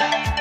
Bye.